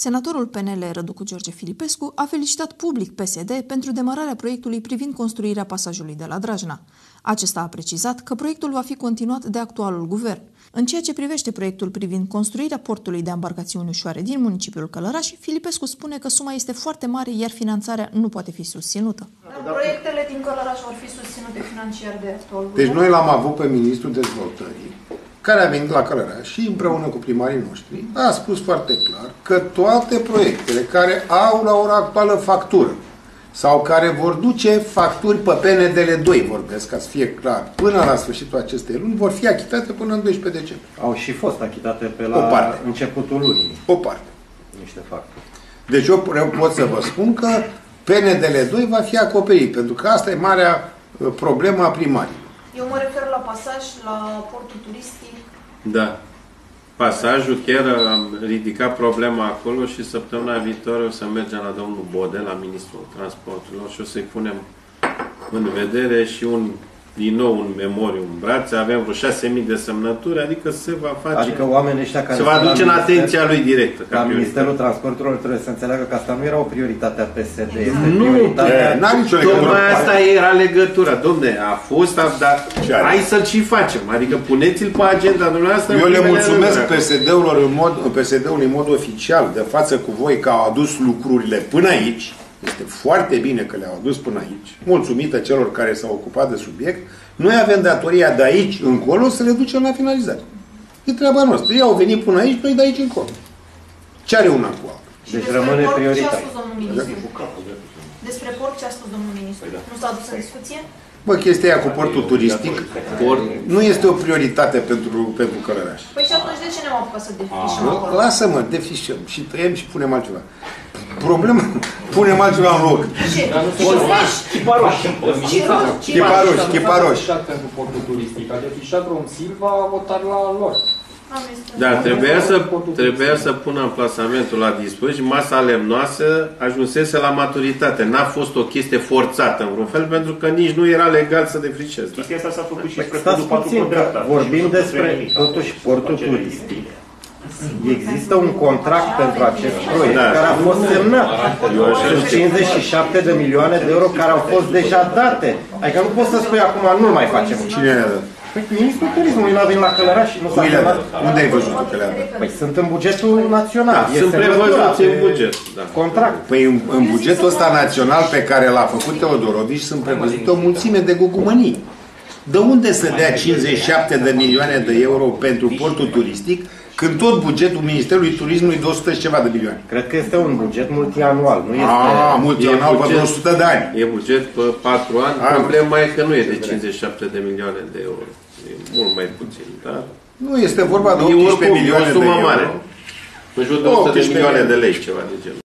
Senatorul PNL Răducu George Filipescu a felicitat public PSD pentru demararea proiectului privind construirea pasajului de la Drajna. Acesta a precizat că proiectul va fi continuat de actualul guvern. În ceea ce privește proiectul privind construirea portului de embarcațiuni ușoare din municipiul Călăraș, Filipescu spune că suma este foarte mare, iar finanțarea nu poate fi susținută. Proiectele din Călăraș vor fi susținute financiar de actualul Deci guvern? noi l-am avut pe Ministrul Dezvoltării, care a venit la Călăraș și împreună cu primarii noștri a spus foarte clar că toate proiectele care au la ora actuală factură sau care vor duce facturi pe PNDL 2, vorbesc ca să fie clar, până la sfârșitul acestei luni, vor fi achitate până în 12 decembrie. Au și fost achitate pe O la parte. începutul lunii O parte. niște facturi. Deci eu eu pot să vă spun că PNDL 2 va fi acoperit, pentru că asta e marea uh, problemă a primarii. Eu mă refer la pasaj, la portul turistic. Da. Pasajul chiar am ridicat problema acolo și săptămâna viitoare o să mergem la domnul Bode, la Ministrul Transporturilor și o să-i punem în vedere și un din nou un memoriu în brațe, avem vreo 6.000 de semnături, adică se va face, Adică oamenii ăștia care se va sunt la aduce în minister- atenția lui directă. ca La prioritate. Ministerul Transporturilor trebuie să înțeleagă că asta nu era o prioritate a PSD, este Nu, prioritatea... e, n-are nicio legătură. Tocmai asta era legătura. Domne, a fost, a, dar Ce are? hai să-l și facem. Adică puneți-l pe agenda dumneavoastră. în Eu le primele mulțumesc rânduri. PSD-ului în mod, PSD-ului în mod oficial, de față cu voi, că au adus lucrurile până aici. Este foarte bine că le-au adus până aici, mulțumită celor care s-au ocupat de subiect. Noi avem datoria de aici încolo să le ducem la finalizare. E treaba noastră. Ei au venit până aici, noi de aici încolo. Ce are una cu alta? Și Deci despre rămâne port, Ce a prioritar. spus domnul ministru? Despre port ce a spus domnul ministru? Nu s-a adus în discuție? Bă, chestia aia cu portul turistic Port, nu este o prioritate pentru, pentru Călăraș. Păi și atunci de ce ne-am apucat să defrișăm Nu? acolo? Lasă-mă, defișăm și tăiem și punem altceva. Problema, punem altceva în loc. Ce? Chiparoși. Chiparoși. Chiparoși, chiparoși. pentru portul turistic. A defișat Rom Silva, a votat la lor. Am este. da, trebuia să, trebuia să pună amplasamentul la dispoziție. Masa lemnoasă ajunsese la maturitate. N-a fost o chestie forțată în vreun fel, pentru că nici nu era legal să defrișezi. Chestia asta s-a făcut și Păi spre stați podul patru puțin, pe că dreapta. vorbim Și nu se despre nimic. totuși portul Face turistic. Există un contract pentru acest proiect Da. care a fost semnat. Sunt 57 de milioane de euro care au fost deja date. Adică nu poți să spui acum nu mai facem. Cine le-a dat? Păi Ministrul Turismului n-a venit la Călăraș și nu s-a Cui le-a semnat. dat? Unde ai văzut că le-a dat? Păi sunt în bugetul național. Da, sunt prevăzuți în buget. Da. Contract. Păi în, în bugetul ăsta național pe care l-a făcut Teodorovici sunt prevăzute o mulțime de gugumănii. De unde să dea 57 de milioane de euro pentru portul turistic, când tot bugetul Ministerului Turismului e de 100 și ceva de milioane? Cred că este un buget multianual, nu este... Ah, mulțional pe buget. 100 de ani. E buget pe 4 ani. Ah. Problema e că nu e de 57 de milioane de euro. E mult mai puțin, da? Nu, este vorba de E 18 oricum milioane o de sumă euro. mare. În jur de 100 de 18 milioane de milioane. lei, ceva de genul.